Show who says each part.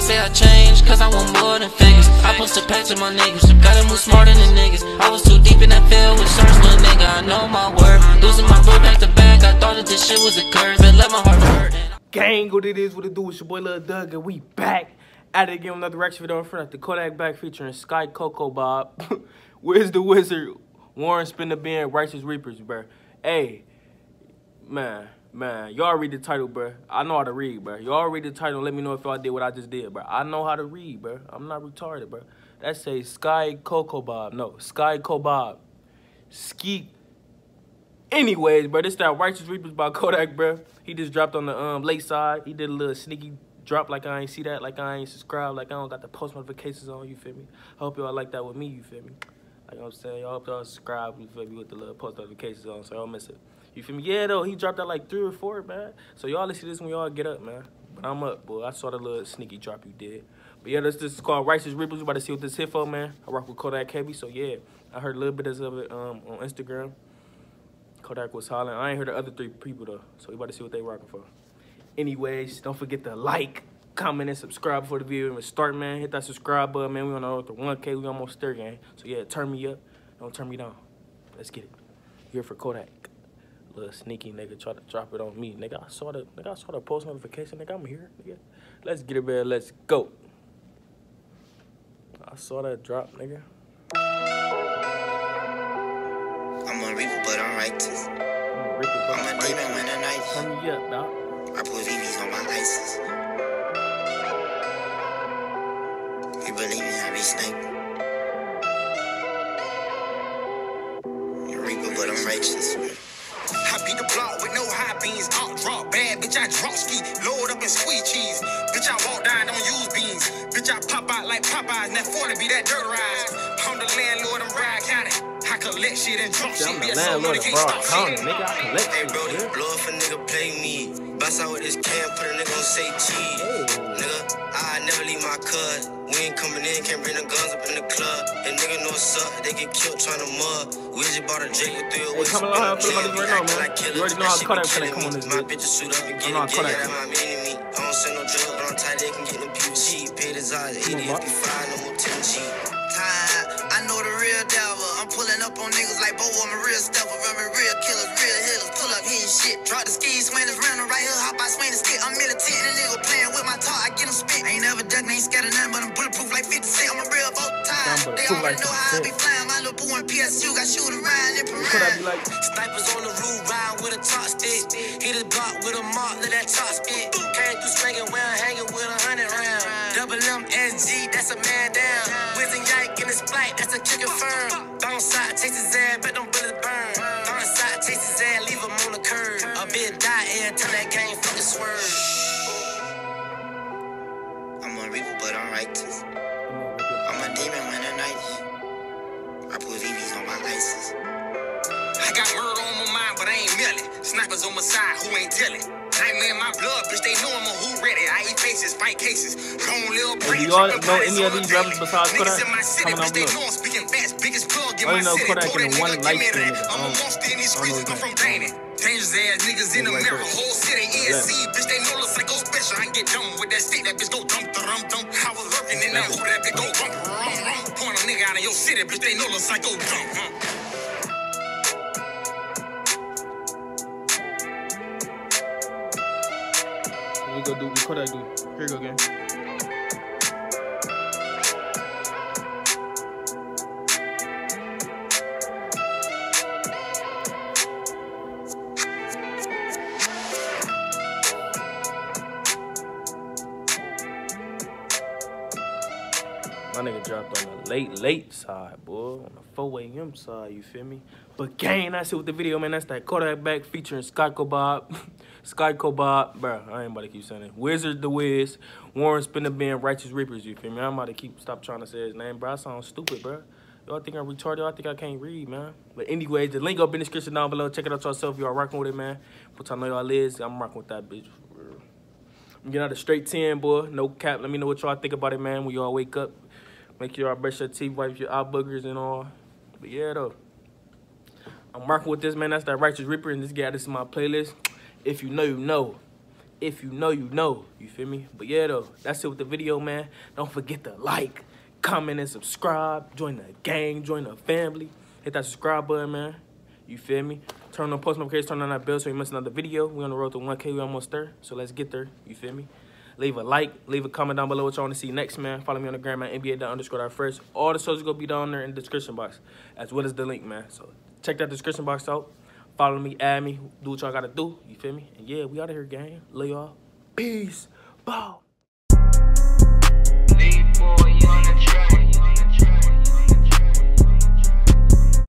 Speaker 1: they say I changed, cause I want more than figures. I post a patch of my niggas, gotta move smarter than niggas. I was too deep in that field with search, little nigga, I know my worth. Losing my bro back to back, I thought that this shit was a curse, but let my heart hurt.
Speaker 2: Gang, what it is, what it do, it's your boy Lil Doug, and we back at it again with another reaction video in front of the Kodak Black featuring Sky Coco Bob. Where's the wizard? Warren Spin the Bin, Righteous Reapers, bruh. Hey, man, man, y'all read the title, bro. I know how to read, bro. Y'all read the title. Let me know if y'all did what I just did, bro. I know how to read, bro. I'm not retarded, bruh. That says Sky Coco Bob. No, Sky Cobob. Ski. Anyways, bro, this that Righteous Reapers by Kodak, bro. He just dropped on the um late side. He did a little sneaky drop like I ain't see that, like I ain't subscribed, like I don't got the post notifications on, you feel me? I hope y'all like that with me, you feel me? Like I'm saying, y'all y'all subscribe, you feel me, with the little post notifications on, so don't miss it. You feel me? Yeah, though, he dropped that like three or four, man. So y'all listen to this when y'all get up, man. But I'm up, boy. I saw the little sneaky drop you did. But yeah, this, this is called Righteous Reapers. We about to see what this hit for, man. I rock with Kodak Heavy, so yeah. I heard a little bit of it um, on Instagram. Kodak was hollering. I ain't heard the other three people, though. So we about to see what they rocking for. Anyways, don't forget to like, comment, and subscribe before the video even start, man. Hit that subscribe button, man. We on the road to 1K. We almost there, gang. So yeah, turn me up. Don't turn me down. Let's get it. Here for Kodak. Little sneaky nigga try to drop it on me. Nigga, I saw the nigga, I saw the post notification. Nigga, I'm here. Nigga. Let's get it, man. Let's go. I saw that drop, nigga.
Speaker 3: I'm a reaper, but I'm righteous.
Speaker 2: I'm a.
Speaker 3: I'm a demon when I night.
Speaker 2: Turn me up, dog.
Speaker 3: I put VVs on my license. You believe me, I be sniping. You reaper, but I'm righteous.
Speaker 4: I beat the block with no high beans. Out drop bad, bitch. I drop ski. Load up in sweet cheese. Bitch, I walk down, don't use beans. Bitch, I pop out like Popeyes. That 40 be that dirt ride. I'm the landlord of Broward County. I collect shit and drop shit.
Speaker 2: I'm the
Speaker 4: Be a soul
Speaker 2: landlord of
Speaker 4: Broward
Speaker 2: County, nigga. I collect
Speaker 3: Hey,
Speaker 2: shit,
Speaker 3: Brody,
Speaker 2: yeah.
Speaker 3: blow if a nigga play me. Bust out with this can, put a nigga on say cheese.
Speaker 2: Hey.
Speaker 3: Nigga, I never leave my cuz. We ain't coming in, can't bring the guns up in the club. And nigga know what's up, they get killed trying to mud. We just bought a J with three
Speaker 2: Hey, come on, how I feel about this right now, man. You already know how Kodak finna come on this
Speaker 3: My
Speaker 2: bitch.
Speaker 3: bitches suit up and
Speaker 2: I
Speaker 3: get
Speaker 2: know how
Speaker 3: it, get
Speaker 2: Kodak
Speaker 3: it,
Speaker 2: come.
Speaker 3: my enemy. I don't send no drugs, but I'm tight, they can get them people cheap. Pay the Zaz, 80
Speaker 2: Come on,
Speaker 3: if you fine, no more 10 G.
Speaker 5: time. I know the real devil. I'm pulling up on niggas like Bo. I'm a real stepper. Running real killers, real hitters. Pull up hitting shit. Drop the flying. My little boo and PSU got shoot around in
Speaker 2: Kodak be like,
Speaker 3: Snipers on the roof, ride with a top stick. Hit a block with a mark, let that top spit. Came through swinging where I'm hanging with a hundred round. Double MSG, that's a man down. Whizzing yank in his flight, that's a kick firm. Bounce side, taste his ass, bet them bullets burn. Bounce side, taste his ass, leave him on the curb. A bit die air, tell that game fucking swerve. VVs on my license.
Speaker 4: I got murder on my mind, but I ain't melly. Snipers on my side, who ain't telling? Nightmare in my blood, bitch, they know I'm a who ready. I eat faces, fight cases. Long little
Speaker 2: do y'all know any of these rappers besides
Speaker 4: Niggas
Speaker 2: Kodak?
Speaker 4: in my city, bitch, they know I'm speaking fast. Biggest plug in
Speaker 2: I only
Speaker 4: my
Speaker 2: know
Speaker 4: city.
Speaker 2: Kodak and one
Speaker 4: nigga, give me
Speaker 2: light-skinned
Speaker 4: that. I'm a
Speaker 2: don't-
Speaker 4: monster in these streets, I'm from. Danny. Dangerous ass niggas in America,
Speaker 2: there.
Speaker 4: whole city, ESC, bitch, they know the psycho special. I can get dumb with that stick, that bitch go dum dum dum. I was lurking in that hood, that bitch go rum rum rum. Point a nigga out of your city, bitch, they know the psycho dum. Huh?
Speaker 2: We go do? What Kodak do? Here you go again. My nigga dropped on the late, late side, boy. On the 4 a.m. side, you feel me? But gang, that's it with the video, man. That's that Kodak Black featuring Sky Cobob. Sky Cobob, bro. I ain't about to keep saying it. Wizard the Wiz. Warren Spinner Band, Righteous Reapers, you feel me? I'm about to keep stop trying to say his name, bro. I sound stupid, bro. Y'all think I'm retarded? Y'all think I can't read, man. But anyways, the link up in the description down below. Check it out yourself. Y'all rocking with it, man. But I know y'all is. I'm rocking with that bitch. I'm getting out a straight 10, boy. No cap. Let me know what y'all think about it, man. When y'all wake up. Make sure y'all brush your teeth, wipe your eye boogers and all. But yeah, though. I'm rocking with this, man. That's that Righteous Reaper. And this guy, this is my playlist. If you know, you know. If you know, you know. You feel me? But yeah, though, that's it with the video, man. Don't forget to like, comment, and subscribe. Join the gang, join the family. Hit that subscribe button, man. You feel me? Turn on post notifications, turn on that bell so you miss another video. We on the road to 1K, we almost there. So let's get there. You feel me? Leave a like, leave a comment down below what y'all want to see next, man. Follow me on the gram at NBA underscore first. All the socials gonna be down there in the description box, as well as the link, man. So check that description box out. Follow me, add me, do what y'all gotta do. You feel me? And yeah, we out of here, gang. Love y'all. Peace. Bow.